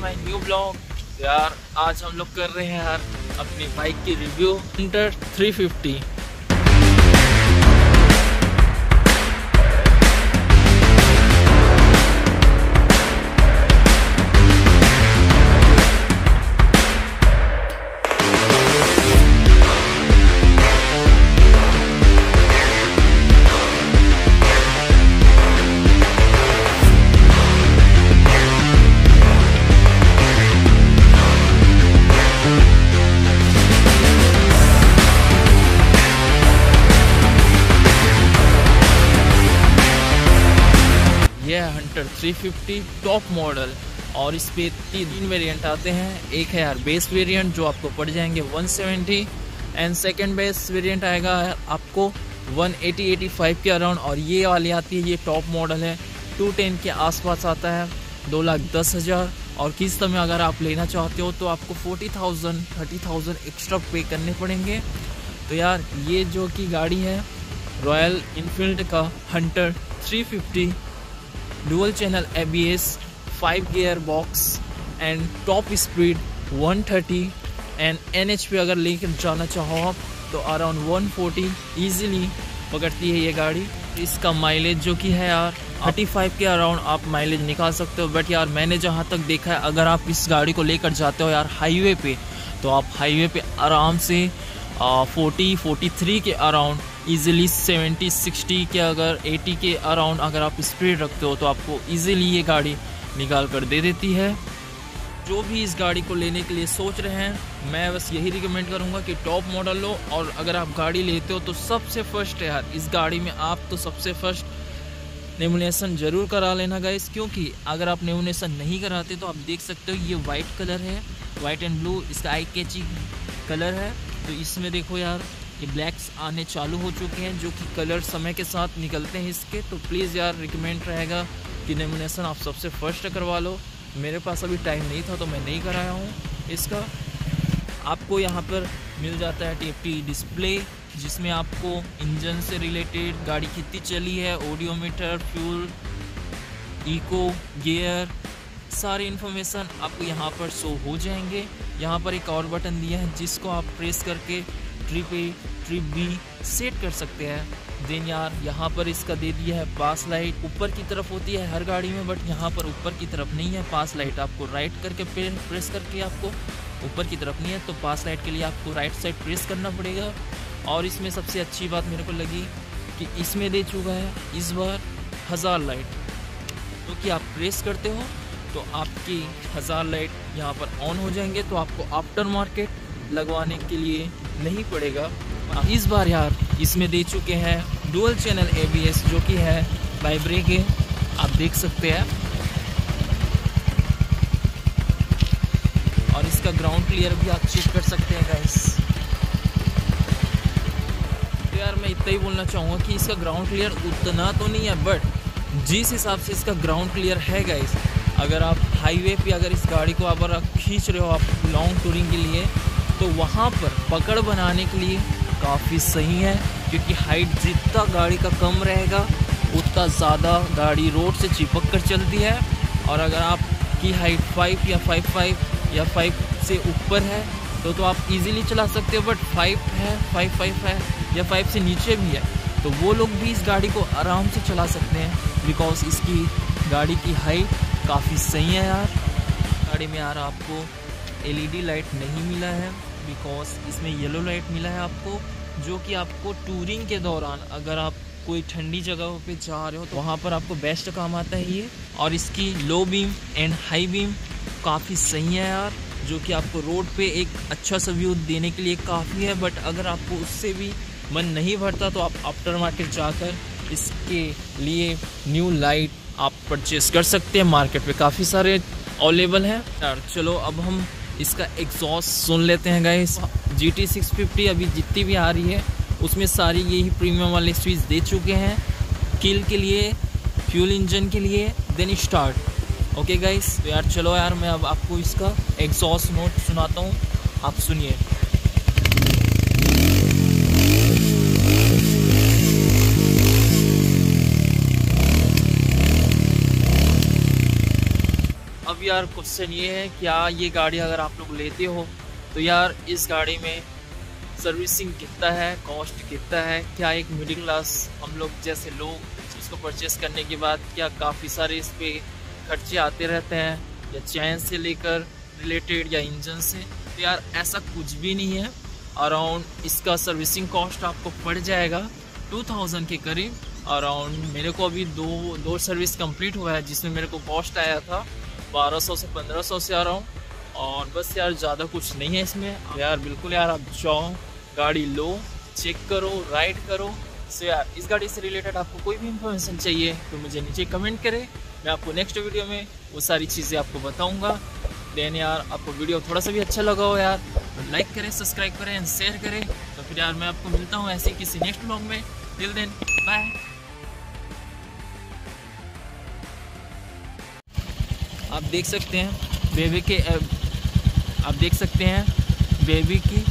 My new blog यार, आज हम लोग कर रहे हैं यार अपनी बाइक की रिव्यू इंटर 350 ये हंटर 350 टॉप मॉडल और इस पर तीन वेरिएंट आते हैं। एक है यार बेस वेरिएंट जो आपको पड़ जाएँगे 170 एंड सेकंड बेस वेरिएंट आएगा आपको 180 85 के अराउंड और ये वाली आती है, ये टॉप मॉडल है। 210 के आसपास आता है, दो लाख दस हज़ार और किस्त में अगर आप लेना चाहते हो तो आपको forty thousand thirty thousand extra pay करने पड़ेंगे। तो यार ये जो कि गाड़ी है रॉयल इनफील्ड का Hunter 350 dual channel ABS 5 gear box and top speed 130 and N H पे अगर लेकर जाना चाहो आप तो अराउंड 140 इजीली पकड़ती है ये गाड़ी। इसका माइलेज जो कि है यार 35 के अराउंड आप माइलेज निकाल सकते हो। बट यार, मैंने जहाँ तक देखा है, अगर आप इस गाड़ी को लेकर जाते हो यार हाईवे पे तो आप हाईवे पे आराम से फोर्टी फोर्टी थ्री के अराउंड इजीली सेवेंटी सिक्सटी के अगर एटी के अराउंड अगर आप स्पीड रखते हो तो आपको इजीली ये गाड़ी निकाल कर दे देती है। जो भी इस गाड़ी को लेने के लिए सोच रहे हैं, मैं बस यही रिकमेंड करूँगा कि टॉप मॉडल लो और अगर आप गाड़ी लेते हो तो सबसे फ़र्स्ट यार, इस गाड़ी में आप तो सबसे फ़र्स्ट नेमुनेशन ज़रूर करा लेना गाइस क्योंकि अगर आप नेमुनेशन नहीं कराते तो आप देख सकते हो ये वाइट कलर है वाइट एंड ब्लू इसका आई कैची कलर है। तो इसमें देखो यार ये ब्लैक्स आने चालू हो चुके हैं, जो कि कलर समय के साथ निकलते हैं इसके। तो प्लीज़ यार रिकमेंड रहेगा कि नेमिनेशन आप सबसे फ़र्स्ट करवा लो। मेरे पास अभी टाइम नहीं था तो मैं नहीं कराया हूँ इसका। आपको यहाँ पर मिल जाता है टी डिस्प्ले जिसमें आपको इंजन से रिलेटेड गाड़ी कितनी चली है ऑडियोमीटर फ्यूल इको गियर सारी इन्फॉर्मेशन आपको यहाँ पर शो हो जाएँगे। यहाँ पर एक और बटन दिया है, जिसको आप प्रेस करके trip A, trip B set कर सकते हैं। देन यार, यहाँ पर इसका दे दिया है पास लाइट। ऊपर की तरफ़ होती है हर गाड़ी में, बट यहाँ पर ऊपर की तरफ़ नहीं है पास लाइट। आपको राइट करके प्रेस करके आपको ऊपर की तरफ़ नहीं है तो पास लाइट के लिए आपको राइट साइड प्रेस करना पड़ेगा। और इसमें सबसे अच्छी बात मेरे को लगी कि इसमें दे चुका है इस बार हज़ार लाइट। तो कि आप प्रेस करते हो तो आपकी हज़ार लाइट यहाँ पर ऑन हो जाएँगे तो आपको आफ्टर मार्केट लगवाने के लिए नहीं पड़ेगा। इस बार यार, इसमें दे चुके हैं डुअल चैनल एबीएस जो कि है बाइब्रे के। आप देख सकते हैं। और इसका ग्राउंड क्लियर भी आप चेक कर सकते हैं गाइस तो यार, मैं इतना ही बोलना चाहूँगा कि इसका ग्राउंड क्लियर उतना तो नहीं है बट जिस हिसाब से इसका ग्राउंड क्लियर है गाइस अगर आप हाईवे पे अगर इस गाड़ी को अगर खींच रहे हो आप लॉन्ग टूरिंग के लिए तो वहाँ पर पकड़ बनाने के लिए काफ़ी सही है, क्योंकि हाइट जितना गाड़ी का कम रहेगा, उतना ज़्यादा गाड़ी रोड से चिपक कर चलती है। और अगर आपकी हाइट फाइव या फाइव फाइव या फाइव से ऊपर है तो तो आप इजीली चला सकते हो बट फाइव है फाइव फाइव है या फाइव से नीचे भी है तो वो लोग भी इस गाड़ी को आराम से चला सकते हैं बिकॉज़ इसकी गाड़ी की हाइट काफ़ी सही है यार। गाड़ी में यार आपको एलईडी लाइट नहीं मिला है। बिकॉज़ इसमें येलो लाइट मिला है आपको, जो कि आपको टूरिंग के दौरान अगर आप कोई ठंडी जगहों पे जा रहे हो तो वहाँ पर आपको बेस्ट काम आता है ये। और इसकी low beam and high beam काफ़ी सही है यार, जो कि आपको रोड पे एक अच्छा सा व्यू देने के लिए काफ़ी है। बट अगर आपको उससे भी मन नहीं भरता तो आप आफ्टर मार्केट जाकर इसके लिए न्यू लाइट आप परचेस कर सकते हैं। मार्केट पे काफ़ी सारे अवेलेबल हैं। यार, चलो, अब हम इसका एग्जॉस्ट सुन लेते हैं guys G T six fifty अभी जितनी भी आ रही है, उसमें सारी यही प्रीमियम वाले स्विच दे चुके हैं. किल के लिए फ्यूल इंजन के लिए देन स्टार्ट ओके गाइस यार, चलो यार, मैं अब आपको इसका एग्जॉस्ट नोट सुनाता हूँ. आप सुनिए. यार क्वेश्चन ये है क्या ये गाड़ी अगर आप लोग लेते हो तो यार इस गाड़ी में सर्विसिंग कितना है, कॉस्ट कितना है, क्या एक मिडिल क्लास हम लोग जैसे लोग उसको परचेस करने के बाद क्या काफ़ी सारे इस पर खर्चे आते रहते हैं, या चैन से लेकर रिलेटेड या इंजन से तो यार ऐसा कुछ भी नहीं है। अराउंड इसका सर्विसिंग कॉस्ट आपको पड़ जाएगा 2000 के करीब। अराउंड मेरे को अभी दो दो सर्विस कंप्लीट हुआ है, जिसमें मेरे को कॉस्ट आया था। 1200 से 1500 से आ रहा हूँ। और बस यार, ज़्यादा कुछ नहीं है इसमें। यार, बिल्कुल यार आप जाओ, गाड़ी लो चेक करो राइड करो। सो यार, इस गाड़ी से रिलेटेड आपको कोई भी इंफॉर्मेशन चाहिए तो मुझे नीचे कमेंट करें। मैं आपको नेक्स्ट वीडियो में वो सारी चीज़ें आपको बताऊँगा। देन यार, आपको वीडियो थोड़ा सा भी अच्छा लगा हो यार तो लाइक करें सब्सक्राइब करें एंड शेयर करें। तो फिर यार, मैं आपको मिलता हूँ ऐसे किसी नेक्स्ट ब्लॉग में। टिल देन बाय आप देख सकते हैं बेबी के आप देख सकते हैं बेबी की